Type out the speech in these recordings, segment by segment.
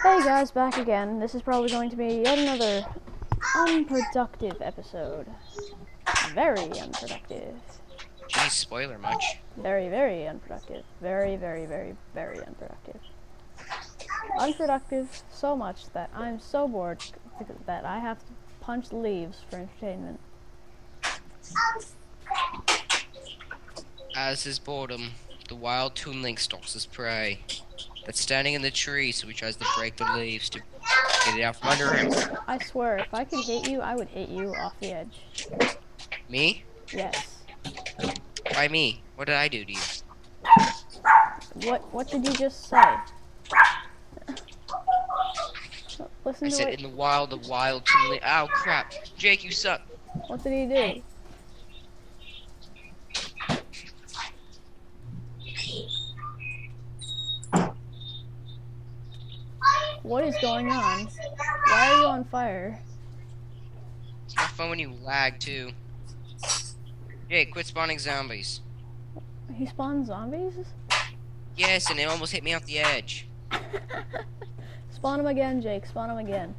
Hey guys, back again. This is probably going to be yet another unproductive episode. Very unproductive. Geez, spoiler much. Very, very unproductive. Very, very, very, very unproductive. Unproductive so much that I'm so bored that I have to punch leaves for entertainment. As his boredom, the wild ToonLink stalks his prey. That's standing in the tree, so he tries to break the leaves to get it out from under him. I swear, if I could hit you, I would hit you off the edge. Me? Yes. Why me? What did I do to you? What What did you just say? Listen I to said what. in the wild, the wild. Ow, crap. Jake, you suck. What did he do? What is going on? Why are you on fire? It's more fun when you lag, too. Jake, quit spawning zombies. He spawned zombies? Yes, and it almost hit me off the edge. Spawn him again, Jake. Spawn him again.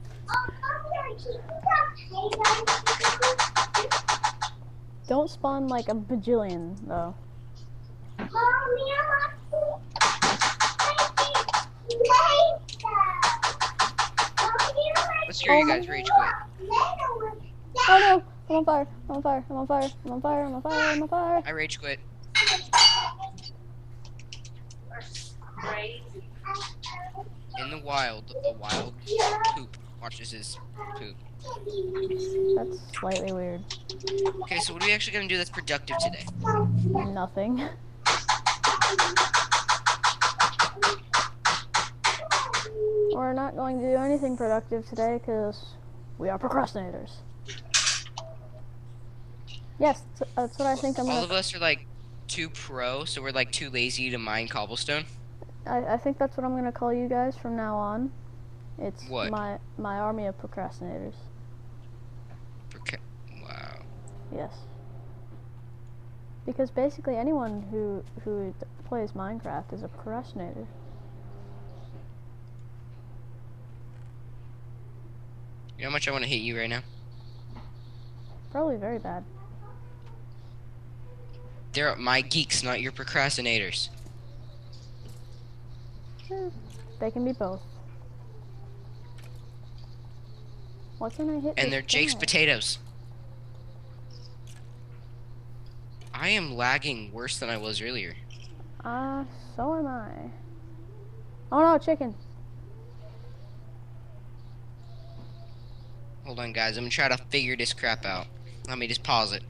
Don't spawn like a bajillion, though. Let's hear you guys rage quit. Oh no! I'm on fire! I'm on fire! I'm on fire! I'm on fire! I'm on fire! I'm on fire! I rage quit. In the wild, a wild poop watches his poop. That's slightly weird. Okay, so what are we actually gonna do that's productive today? Nothing. We're not going to do anything productive today because we are procrastinators. Yes, that's- what I think I'm All gonna. of us are like too pro, so we're like too lazy to mine cobblestone. I, I think that's what I'm gonna call you guys from now on. It's What? my my army of procrastinators. Proca- Wow. Yes. Because basically anyone who who plays Minecraft is a procrastinator. You know how much I want to hit you right now? Probably very bad. They're my geeks, not your procrastinators. They can be both. Why can't I hit? And they're Jake's guy? potatoes. I am lagging worse than I was earlier. Ah, so am I. Oh no, chicken. Hold on, guys. I'm gonna try to figure this crap out. Let me just pause it.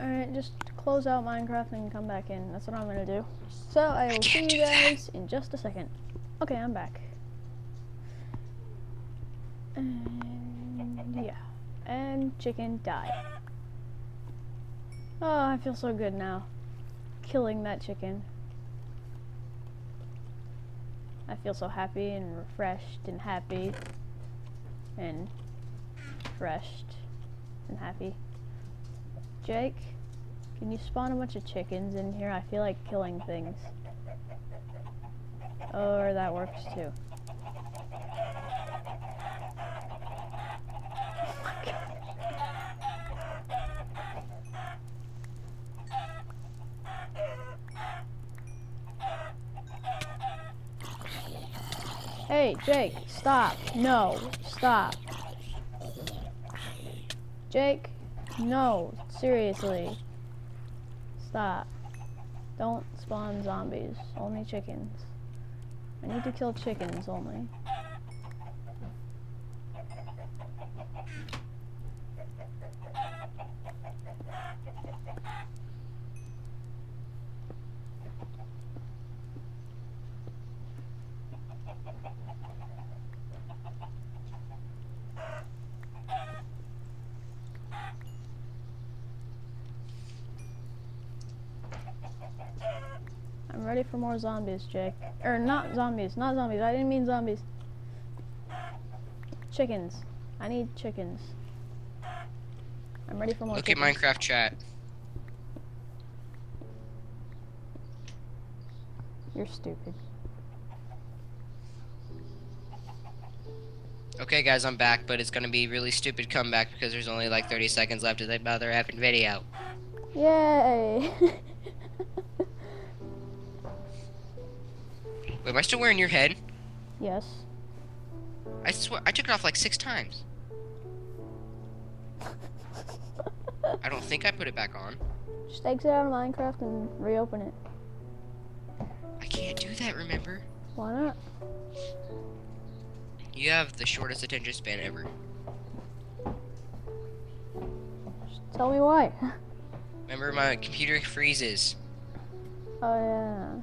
Alright, just close out Minecraft and come back in. That's what I'm gonna do. So I will see you do that. guys in just a second. Okay, I'm back. And yeah. And chicken died. Oh, I feel so good now. Killing that chicken. I feel so happy and refreshed and happy. And refreshed and happy. Jake, can you spawn a bunch of chickens in here? I feel like killing things. Or that works too. Hey, Jake, stop. No, stop. Jake, no, seriously. Stop. Don't spawn zombies, only chickens. I need to kill chickens only. I'm ready for more zombies, Jake. Or er, not zombies, not zombies. I didn't mean zombies. Chickens. I need chickens. I'm ready for more. Look chickens. at Minecraft chat. You're stupid. Okay, guys, I'm back, but it's gonna be really stupid comeback because there's only like 30 seconds left of the other effing video. Yay! Wait, am I still wearing your head? yes. I swear, I took it off like six times. I don't think I put it back on. Just exit out of Minecraft and reopen it. I can't do that, remember? Why not? You have the shortest attention span ever. Just tell me why. Remember, my computer freezes. Oh yeah.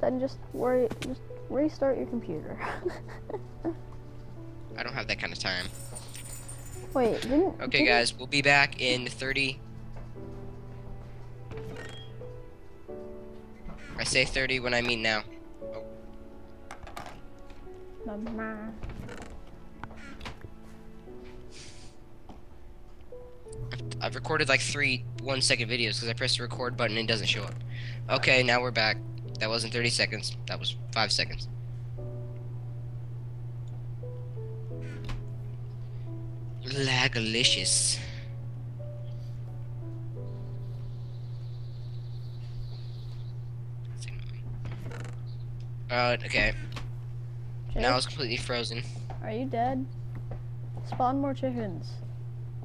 Then just worry, just restart your computer. I don't have that kind of time. Wait, didn't? Okay, didn't- guys, we'll be back in 30. I say 30 when I mean now. Mama. I've recorded like three one second videos because I pressed the record button and it doesn't show up. Okay, now we're back. That wasn't 30 seconds. That was five seconds. Lagalicious. Uh, okay. Now it's completely frozen. are you dead? Spawn more chickens.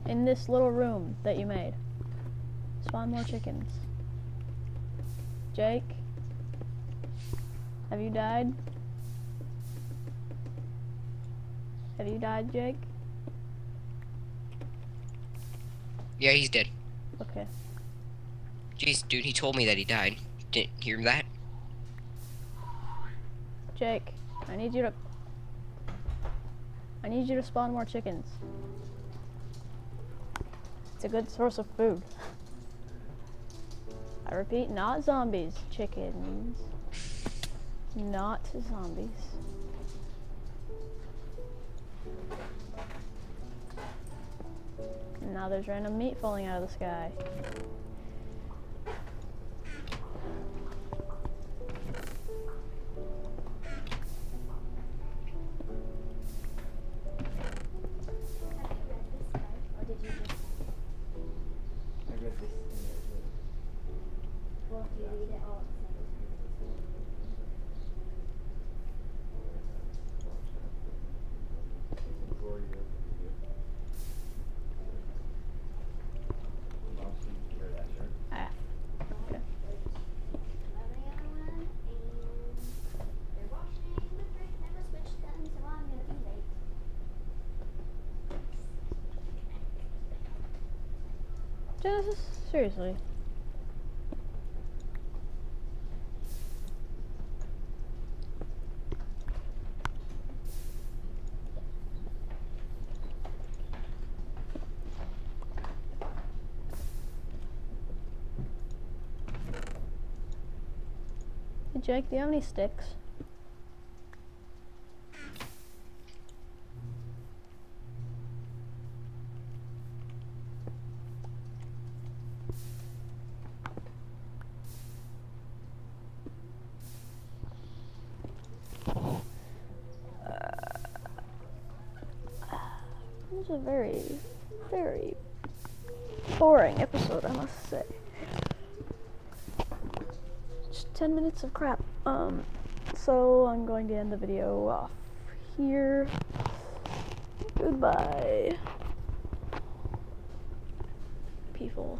In this little room that you made. Spawn more chickens. Jake? Have you died? Have you died, Jake? Yeah, he's dead. Okay. Jeez, dude, he told me that he died. Didn't hear that? Jake, I need you to I need you to spawn more chickens. It's a good source of food. I repeat, not zombies, chickens. Not zombies. Now there's random meat falling out of the sky. Seriously. Jake, do you have any sticks? It was a very, very boring episode, I must say. Just 10 minutes of crap. Um, so I'm going to end the video off here. Goodbye. People.